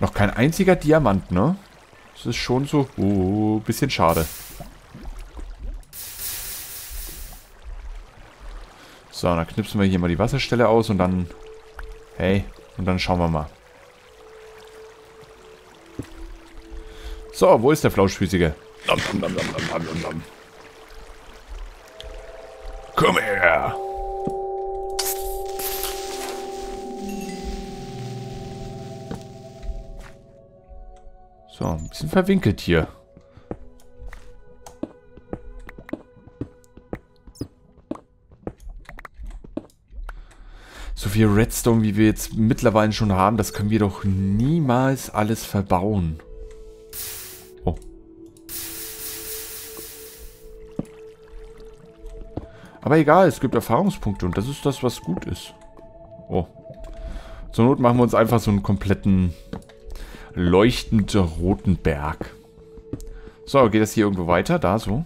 Noch kein einziger Diamant, ne? Das ist schon so... Oh, bisschen schade. So, dann knipsen wir hier mal die Wasserstelle aus und dann... Hey, und dann schauen wir mal. So, wo ist der Flauschfüßige? Komm her! So, ein bisschen verwinkelt hier. So viel Redstone, wie wir jetzt mittlerweile schon haben, das können wir doch niemals alles verbauen. Oh. Aber egal, es gibt Erfahrungspunkte und das ist das, was gut ist. Oh. Zur Not machen wir uns einfach so einen kompletten leuchtend roten Berg. So, geht das hier irgendwo weiter? Da so.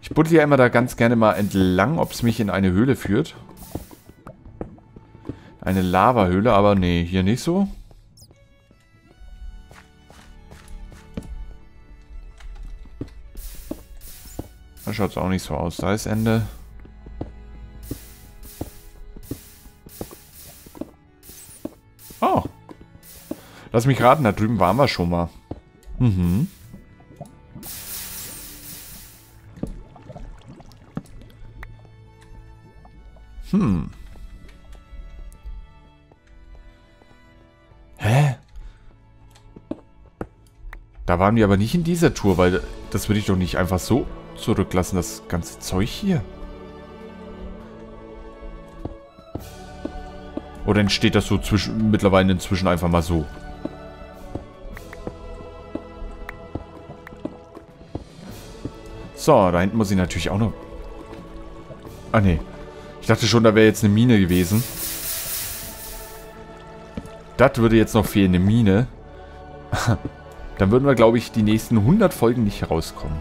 Ich buddel ja immer da ganz gerne mal entlang, ob es mich in eine Höhle führt. Eine Lavahöhle, aber nee, hier nicht so. Da schaut es auch nicht so aus. Da ist Ende. Lass mich raten, da drüben waren wir schon mal. Mhm. Hm. Hä? Da waren wir aber nicht in dieser Tour, weil das würde ich doch nicht einfach so zurücklassen, das ganze Zeug hier. Oder entsteht das so zwischen, mittlerweile inzwischen einfach mal so? So, da hinten muss ich natürlich auch noch... Ah, nee. Ich dachte schon, da wäre jetzt eine Mine gewesen. Das würde jetzt noch fehlen, eine Mine. Dann würden wir, glaube ich, die nächsten 100 Folgen nicht herauskommen.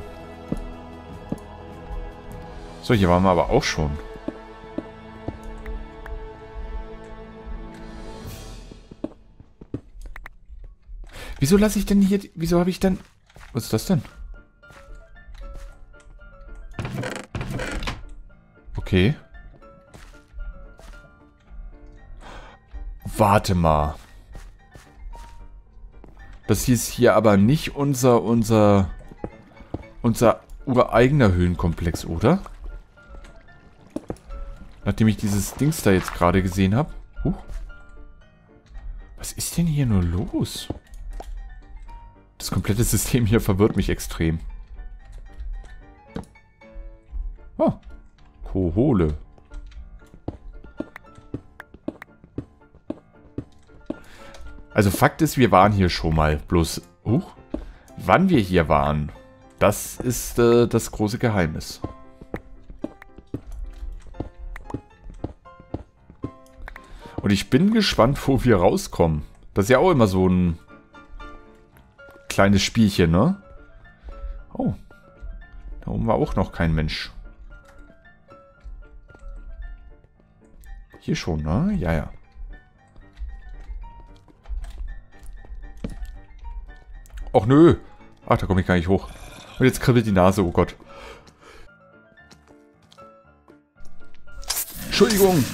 So, hier waren wir aber auch schon. Wieso lasse ich denn hier... Wieso habe ich denn... Was ist das denn? Okay. Warte mal. Das ist hier aber nicht unser, unser, unser ureigener Höhlenkomplex, oder? Nachdem ich dieses Dings da jetzt gerade gesehen habe. Huch. Was ist denn hier nur los? Das komplette System hier verwirrt mich extrem. Kohole. Also Fakt ist, wir waren hier schon mal. Bloß, uh, wann wir hier waren, das ist äh, das große Geheimnis. Und ich bin gespannt, wo wir rauskommen. Das ist ja auch immer so ein kleines Spielchen, ne? Oh. Da oben war auch noch kein Mensch. Hier schon, ne? Ja, ja. Och nö. Ach, da komme ich gar nicht hoch. Und jetzt kribbelt die Nase, oh Gott. Entschuldigung.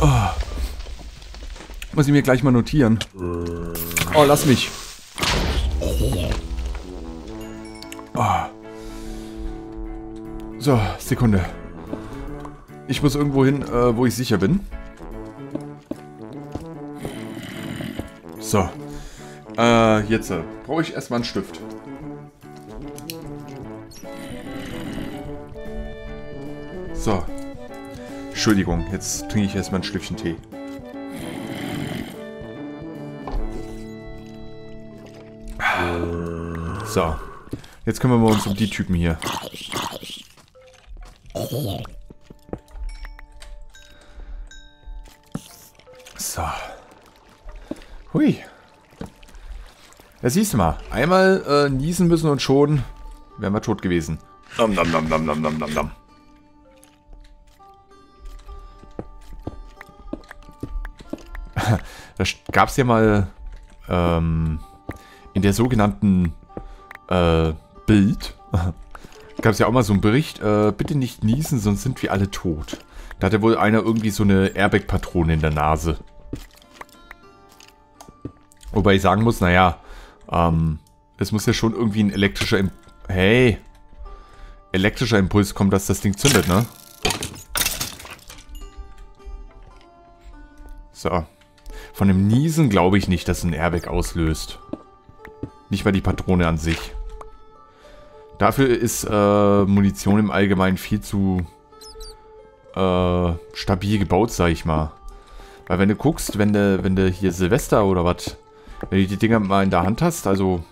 Oh. Muss ich mir gleich mal notieren. Oh, lass mich. Oh. So, Sekunde. Ich muss irgendwo hin, äh, wo ich sicher bin. So. Äh, jetzt äh, brauche ich erstmal einen Stift. So. Entschuldigung, jetzt trinke ich erstmal ein Schlückchen Tee. So. Jetzt kümmern wir uns um die Typen hier. So. Hui. Ja, siehst du mal. Einmal äh, niesen müssen und schon wären wir tot gewesen. Nom, nom, nom, nom, nom, nom, nom, nom. Da gab es ja mal ähm, in der sogenannten äh, Bild, gab es ja auch mal so einen Bericht, äh, bitte nicht niesen, sonst sind wir alle tot. Da hatte wohl einer irgendwie so eine Airbag-Patrone in der Nase. Wobei ich sagen muss, naja, ähm, es muss ja schon irgendwie ein elektrischer Impuls... Hey! Elektrischer Impuls kommen, dass das Ding zündet, ne? So. Von dem Niesen glaube ich nicht, dass ein Airbag auslöst. Nicht mal die Patrone an sich. Dafür ist äh, Munition im Allgemeinen viel zu äh, stabil gebaut, sag ich mal. Weil wenn du guckst, wenn du, wenn du hier Silvester oder was, wenn du die Dinger mal in der Hand hast, also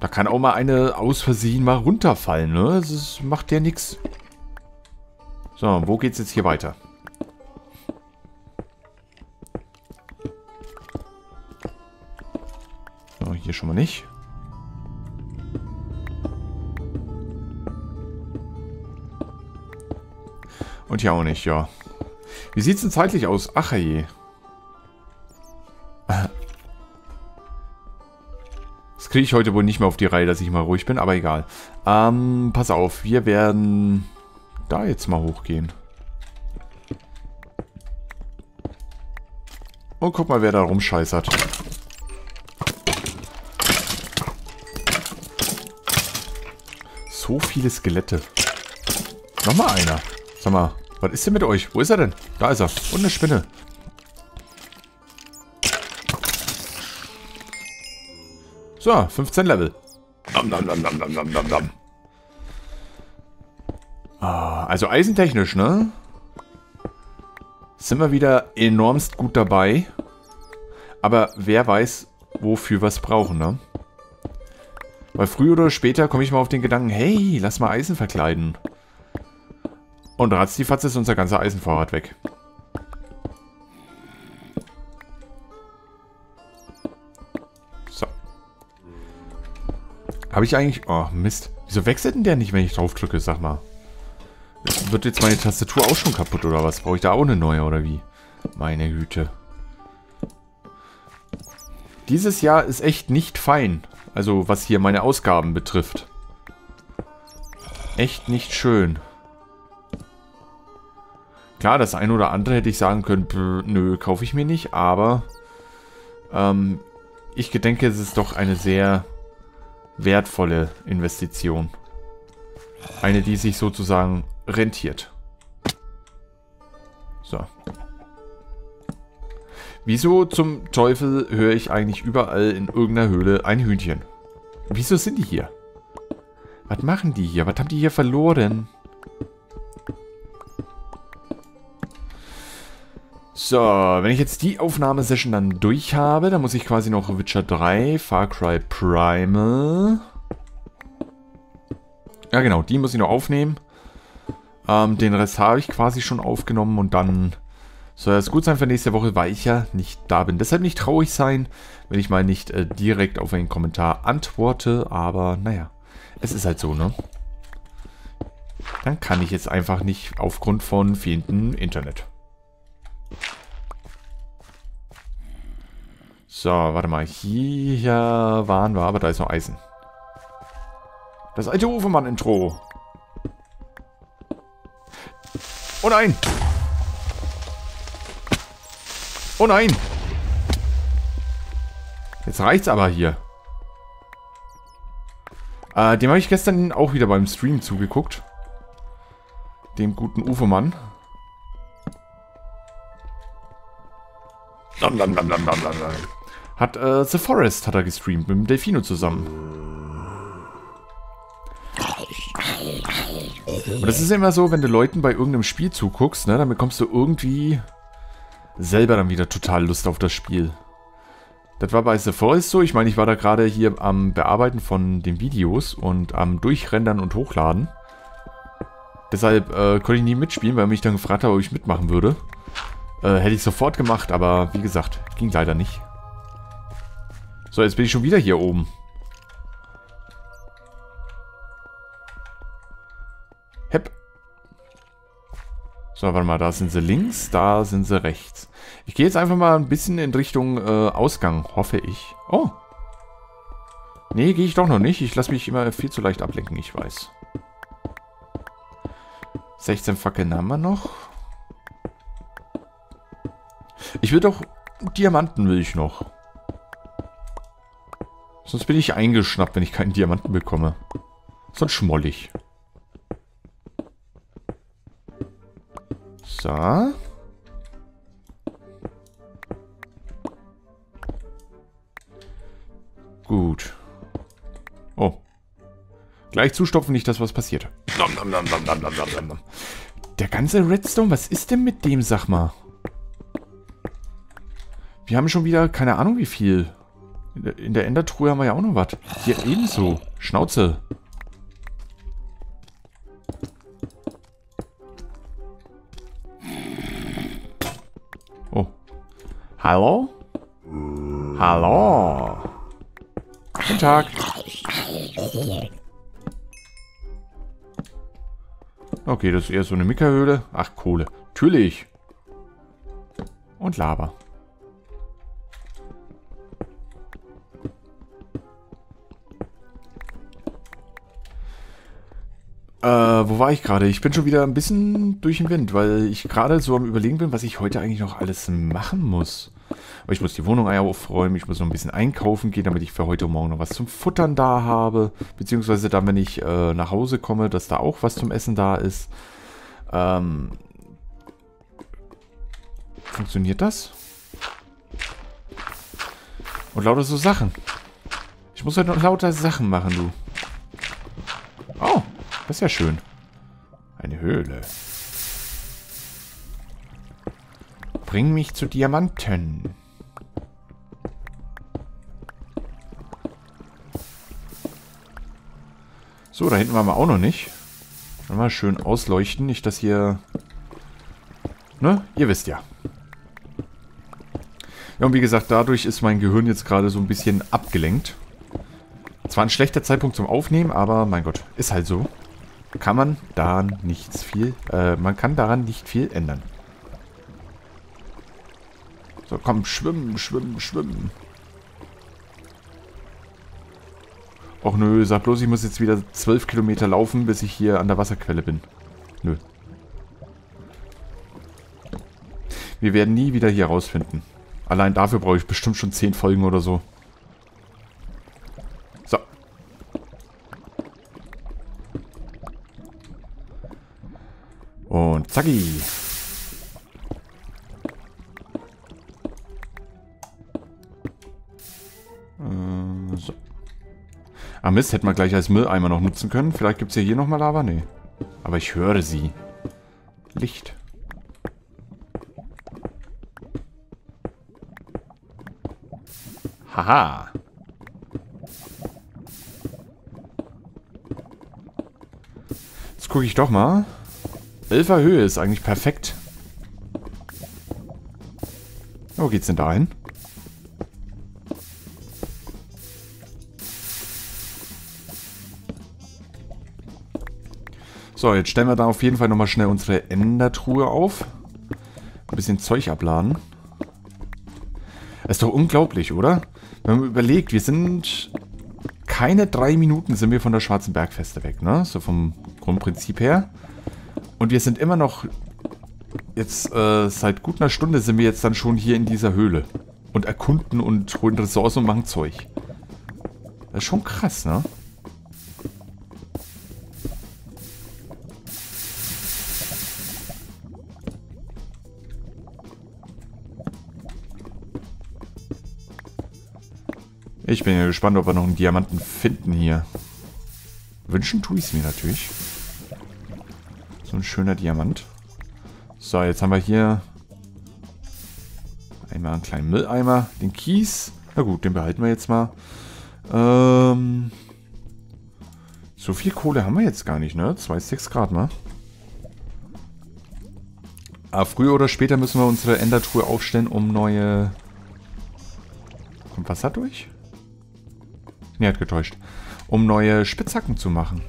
da kann auch mal eine aus Versehen mal runterfallen, ne? Das macht ja nichts. So, wo geht's jetzt hier weiter? So, hier schon mal nicht. Und hier auch nicht, ja. Wie sieht's denn zeitlich aus? Ach je. Kriege ich heute wohl nicht mehr auf die Reihe, dass ich mal ruhig bin, aber egal. Ähm, pass auf, wir werden da jetzt mal hochgehen. Und guck mal, wer da rumscheißert. So viele Skelette. Nochmal einer. Sag mal, was ist denn mit euch? Wo ist er denn? Da ist er. Und eine Spinne. So, 15 Level. Nam, nam, nam, nam, nam, nam, nam. Ah, also eisentechnisch, ne? Sind wir wieder enormst gut dabei. Aber wer weiß, wofür wir es brauchen, ne? Weil früher oder später komme ich mal auf den Gedanken, hey, lass mal Eisen verkleiden. Und ratzfatz ist unser ganzer Eisenvorrat weg. Habe ich eigentlich... Oh, Mist. Wieso wechselt denn der nicht, wenn ich drauf drücke? Sag mal. Wird jetzt meine Tastatur auch schon kaputt oder was? Brauche ich da auch eine neue oder wie? Meine Güte. Dieses Jahr ist echt nicht fein. Also was hier meine Ausgaben betrifft. Echt nicht schön. Klar, das eine oder andere hätte ich sagen können, nö, kaufe ich mir nicht, aber ähm, ich gedenke, es ist doch eine sehr wertvolle Investition. Eine, die sich sozusagen rentiert. So. Wieso zum Teufel höre ich eigentlich überall in irgendeiner Höhle ein Hühnchen? Wieso sind die hier? Was machen die hier? Was haben die hier verloren? So, wenn ich jetzt die Aufnahmesession dann durch habe, dann muss ich quasi noch Witcher 3, Far Cry Primal. Ja genau, die muss ich noch aufnehmen. Ähm, den Rest habe ich quasi schon aufgenommen und dann soll es gut sein für nächste Woche, weil ich ja nicht da bin. Deshalb nicht traurig sein, wenn ich mal nicht äh, direkt auf einen Kommentar antworte, aber naja, es ist halt so, ne? Dann kann ich jetzt einfach nicht aufgrund von fehlendem Internet. So, warte mal. Hier waren wir, aber da ist noch Eisen. Das alte Ufermann-Intro. Oh nein! Oh nein! Jetzt reicht's aber hier. Äh, dem habe ich gestern auch wieder beim Stream zugeguckt. Dem guten Ufermann. Hat äh, The Forest hat er gestreamt mit dem Delfino zusammen. Und das ist immer so, wenn du Leuten bei irgendeinem Spiel zuguckst, ne, dann bekommst du irgendwie selber dann wieder total Lust auf das Spiel. Das war bei The Forest so. Ich meine, ich war da gerade hier am Bearbeiten von den Videos und am Durchrendern und Hochladen. Deshalb äh, konnte ich nie mitspielen, weil mich dann gefragt hat, ob ich mitmachen würde. Äh, hätte ich sofort gemacht, aber wie gesagt, ging leider nicht. So, jetzt bin ich schon wieder hier oben. Hepp. So, warte mal, da sind sie links, da sind sie rechts. Ich gehe jetzt einfach mal ein bisschen in Richtung äh, Ausgang, hoffe ich. Oh. Nee, gehe ich doch noch nicht. Ich lasse mich immer viel zu leicht ablenken, ich weiß. 16 Fackeln haben wir noch. Ich will doch... Diamanten will ich noch. Sonst bin ich eingeschnappt, wenn ich keinen Diamanten bekomme. Sonst schmollig. So. Gut. Oh. Gleich zustopfen, nicht, dass was passiert. Der ganze Redstone, was ist denn mit dem, sag mal? Wir haben schon wieder, keine Ahnung wie viel. In der, Endertruhe haben wir ja auch noch was. Hier ebenso. Schnauze. Oh. Hallo? Hallo? Guten Tag. Okay, das ist eher so eine Mickerhöhle. Ach, Kohle. Natürlich. Und Lava. Äh, wo war ich gerade? Ich bin schon wieder ein bisschen durch den Wind, weil ich gerade so am überlegen bin, was ich heute eigentlich noch alles machen muss. Aber ich muss die Wohnung aufräumen, ich muss noch ein bisschen einkaufen gehen, damit ich für heute Morgen noch was zum Futtern da habe. Beziehungsweise dann, wenn ich äh, nach Hause komme, dass da auch was zum Essen da ist. Ähm, funktioniert das? Und lauter so Sachen. Ich muss halt noch lauter Sachen machen, du. Das ist ja schön. Eine Höhle. Bring mich zu Diamanten. So, da hinten waren wir auch noch nicht. Mal schön ausleuchten, nicht dass hier... Ne? Ihr wisst ja. Ja, und wie gesagt, dadurch ist mein Gehirn jetzt gerade so ein bisschen abgelenkt. Zwar ein schlechter Zeitpunkt zum Aufnehmen, aber mein Gott, ist halt so. Kann man daran nichts viel, äh, man kann daran nicht viel ändern. So, komm, schwimmen, schwimmen, schwimmen. Och nö, sag bloß, ich muss jetzt wieder zwölf Kilometer laufen, bis ich hier an der Wasserquelle bin. Nö. Wir werden nie wieder hier rausfinden. Allein dafür brauche ich bestimmt schon zehn Folgen oder so. So. Zacki. Ah Mist, hätten wir gleich als Mülleimer noch nutzen können. Vielleicht gibt es ja hier nochmal Lava? Nee. Aber ich höre sie. Licht. Haha. Jetzt gucke ich doch mal. Elfer Höhe ist eigentlich perfekt. Wo geht's denn da hin? So, jetzt stellen wir da auf jeden Fall nochmal schnell unsere Endertruhe auf. Ein bisschen Zeug abladen. Das ist doch unglaublich, oder? Wenn man überlegt, wir sind... Keine drei Minuten sind wir von der Schwarzen Bergfeste weg, ne? So vom Grundprinzip her. Und wir sind immer noch... Jetzt, äh, seit gut einer Stunde sind wir jetzt dann schon hier in dieser Höhle. Und erkunden und holen Ressourcen und machen Zeug. Das ist schon krass, ne? Ich bin ja gespannt, ob wir noch einen Diamanten finden hier. Wünschen tue ich es mir natürlich. Ein schöner Diamant. So, jetzt haben wir hier einmal einen kleinen Mülleimer. Den Kies. Na gut, den behalten wir jetzt mal. Ähm, so viel Kohle haben wir jetzt gar nicht, ne? 2,6 Grad mal. Aber früher oder später müssen wir unsere Endertruhe aufstellen, um neue... Kommt Wasser durch? Ne, hat getäuscht. Um neue Spitzhacken zu machen.